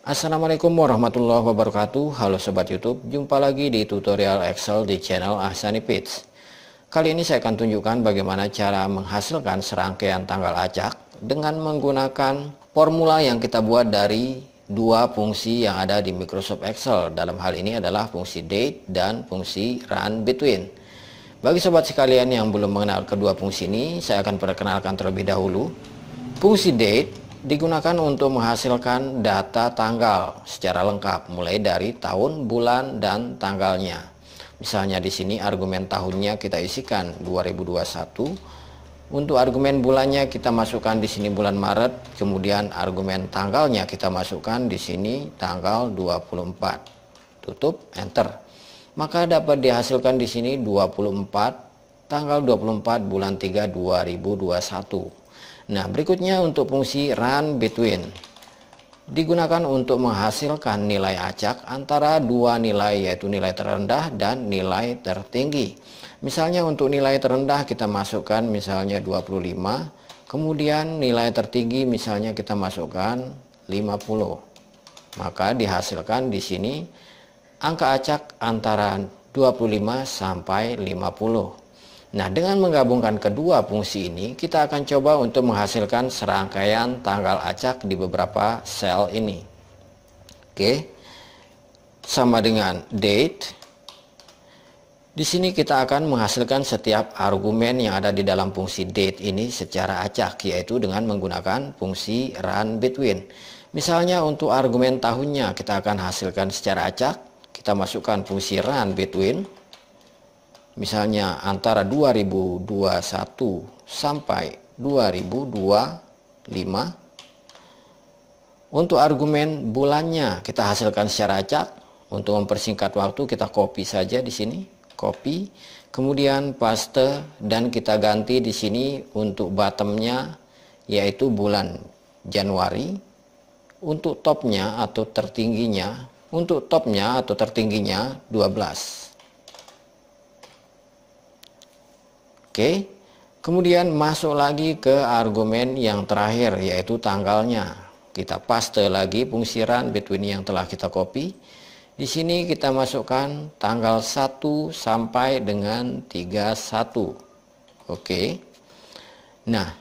Assalamualaikum warahmatullahi wabarakatuh. Halo Sobat Youtube Jumpa lagi di tutorial Excel di channel Ahsani Pits Kali ini saya akan tunjukkan bagaimana cara menghasilkan serangkaian tanggal acak Dengan menggunakan formula yang kita buat dari dua fungsi yang ada di Microsoft Excel. Dalam hal ini adalah fungsi date dan fungsi run between. Bagi sobat sekalian yang belum mengenal kedua fungsi ini Saya akan perkenalkan terlebih dahulu. Fungsi date digunakan untuk menghasilkan data tanggal secara lengkap mulai dari tahun, bulan, dan tanggalnya. Misalnya di sini argumen tahunnya kita isikan 2021. Untuk argumen bulannya kita masukkan di sini bulan Maret, kemudian argumen tanggalnya kita masukkan di sini tanggal 24. Tutup enter. Maka dapat dihasilkan di sini 24 tanggal 24 bulan 3 2021. Nah, berikutnya untuk fungsi run between. Digunakan untuk menghasilkan nilai acak antara dua nilai yaitu nilai terendah dan nilai tertinggi. Misalnya untuk nilai terendah kita masukkan misalnya 25, kemudian nilai tertinggi misalnya kita masukkan 50. Maka dihasilkan di sini angka acak antara 25 sampai 50. Nah, dengan menggabungkan kedua fungsi ini, kita akan coba untuk menghasilkan serangkaian tanggal acak di beberapa sel ini. Oke. Sama dengan date. Di sini kita akan menghasilkan setiap argumen yang ada di dalam fungsi date ini secara acak, yaitu dengan menggunakan fungsi run between. Misalnya untuk argumen tahunnya kita akan hasilkan secara acak, kita masukkan fungsi run between misalnya antara 2021 sampai 2025 untuk argumen bulannya kita hasilkan secara acak. Untuk mempersingkat waktu kita copy saja di sini copy. Kemudian paste dan kita ganti di sini untuk bottomnya yaitu bulan Januari. Untuk topnya atau tertingginya untuk topnya atau tertingginya 12 Oke. Kemudian masuk lagi ke argumen yang terakhir yaitu tanggalnya. Kita paste lagi fungsi run between yang telah kita copy. Di sini kita masukkan tanggal 1 sampai dengan 31. Oke. Nah,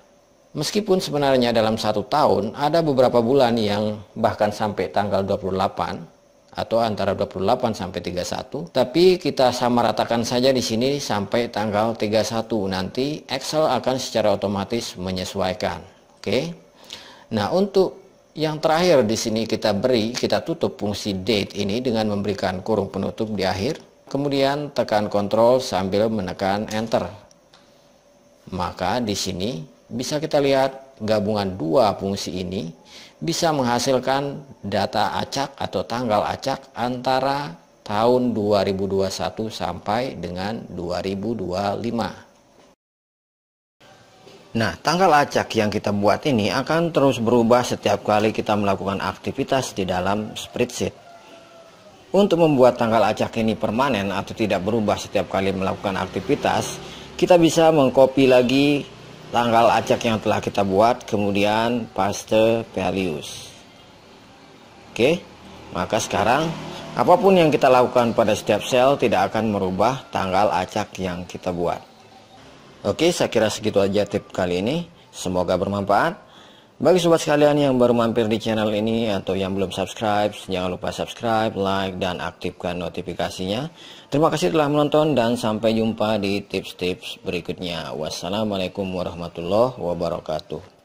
meskipun sebenarnya dalam satu tahun ada beberapa bulan yang bahkan sampai tanggal 28 atau antara 28 sampai 31 tapi kita sama ratakan saja di sini sampai tanggal 31 nanti Excel akan secara otomatis menyesuaikan. Oke? Nah untuk yang terakhir di sini kita beri kita tutup fungsi date ini dengan memberikan kurung penutup di akhir. Kemudian tekan kontrol sambil menekan enter. Maka di sini bisa kita lihat gabungan dua fungsi ini bisa menghasilkan data acak atau tanggal acak antara tahun 2021 sampai dengan 2025. Nah, tanggal acak yang kita buat ini akan terus berubah setiap kali kita melakukan aktivitas di dalam spreadsheet. Untuk membuat tanggal acak ini permanen atau tidak berubah setiap kali melakukan aktivitas, kita bisa mengcopy lagi tanggal acak yang telah kita buat kemudian paste values oke maka sekarang apa pun yang kita lakukan pada setiap sel tidak akan merubah tanggal acak yang kita buat. Oke saya kira segitu aja tip kali ini. Semoga bermanfaat bagi sobat sekalian yang baru mampir di channel ini atau yang belum subscribe, jangan lupa subscribe, like, dan aktifkan notifikasinya. Terima kasih telah menonton dan sampai jumpa di tips-tips berikutnya. Wassalamualaikum warahmatullahi wabarakatuh.